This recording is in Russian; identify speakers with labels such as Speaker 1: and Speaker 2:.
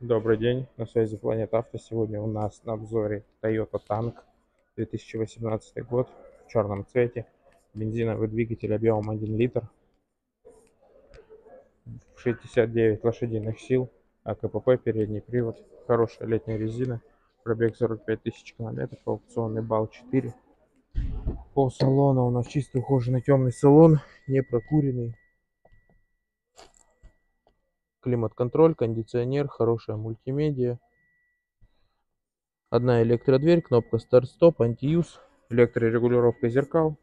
Speaker 1: Добрый день, на связи Планет Авто. Сегодня у нас на обзоре Toyota Tank 2018 год в черном цвете. Бензиновый двигатель объемом 1 литр. 69 лошадиных сил. АКПП, передний привод. Хорошая летняя резина. Пробег 45 тысяч километров. Аукционный балл 4. По салону у нас чистый ухоженный темный салон. Не прокуренный климат-контроль, кондиционер, хорошая мультимедиа. Одна электродверь, кнопка старт-стоп, антиюз, электрорегулировка зеркал.